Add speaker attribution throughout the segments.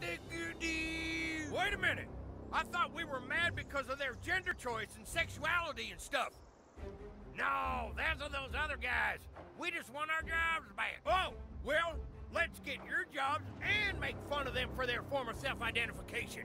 Speaker 1: Wait a minute. I thought we were mad because of their gender choice and sexuality and stuff. No, those are those other guys. We just want our jobs back. Oh, well, let's get your jobs and make fun of them for their former self-identification.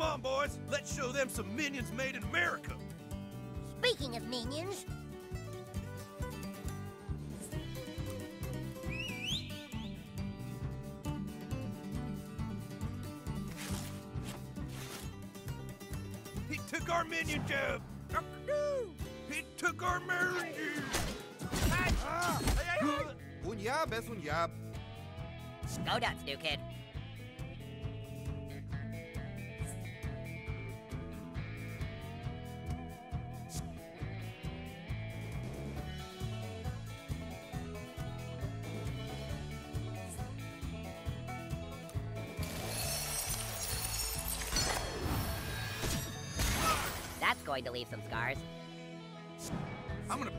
Speaker 2: Come on, boys. Let's show them some minions made in America.
Speaker 3: Speaking of minions,
Speaker 2: He took our minion job. He took our minion.
Speaker 4: Un yab es un yab.
Speaker 3: go nuts, new kid. Going to leave some scars.
Speaker 2: I'm gonna.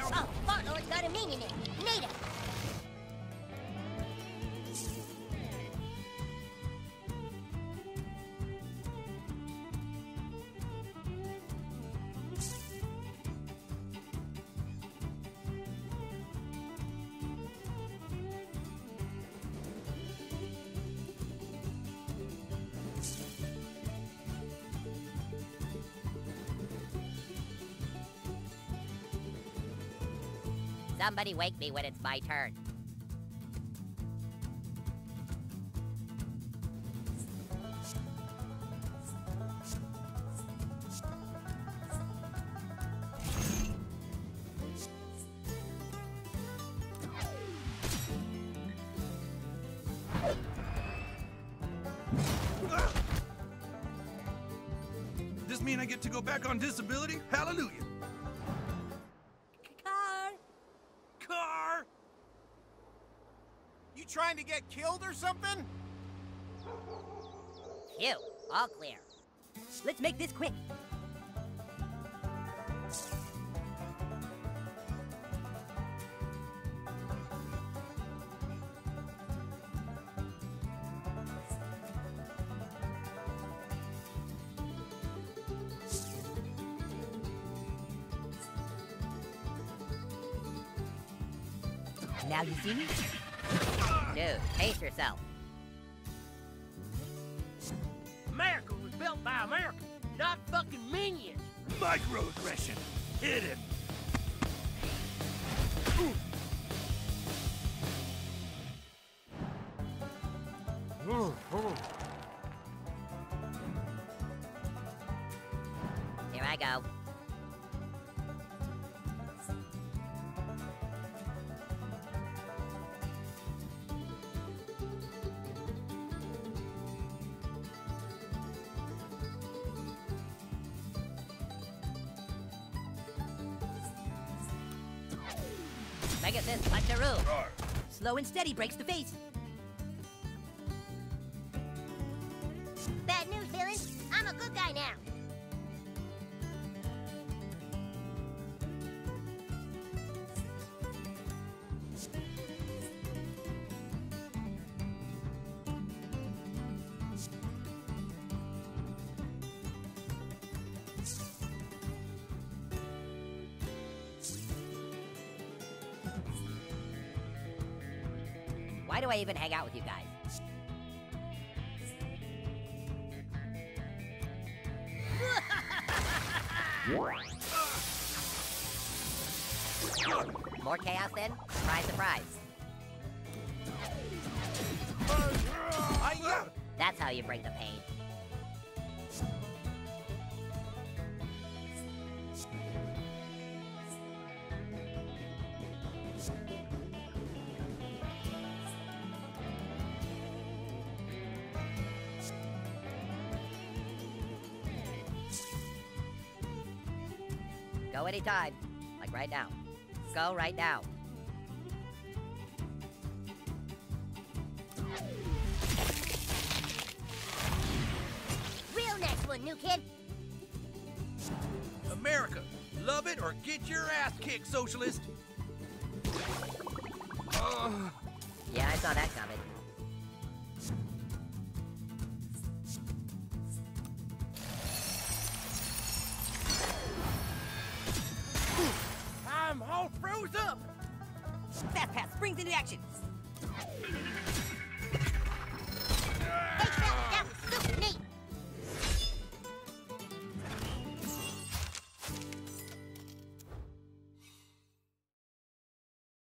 Speaker 3: Oh, Fartlord's got a minion in. It. Somebody wake me when it's my turn.
Speaker 2: This mean I get to go back on disability? Hallelujah.
Speaker 4: Trying to get killed or something?
Speaker 3: Phew, all clear. Let's make this quick. Now you see me? Dude, pace yourself.
Speaker 1: America was built by America, not fucking minions.
Speaker 2: Microaggression. Hit him.
Speaker 3: Here I go. Pegasus, Puncheroo. Slow and steady breaks the face. Bad news, villains. I'm a good guy now. Why do I even hang out with you guys? More chaos then? Surprise, surprise. That's how you bring the pain. Go anytime. Like right now. Go right now.
Speaker 5: Real next one, new kid.
Speaker 2: America, love it or get your ass kicked, socialist.
Speaker 3: Yeah, I saw that coming.
Speaker 1: I'm all froze up.
Speaker 6: Fastpass springs into action.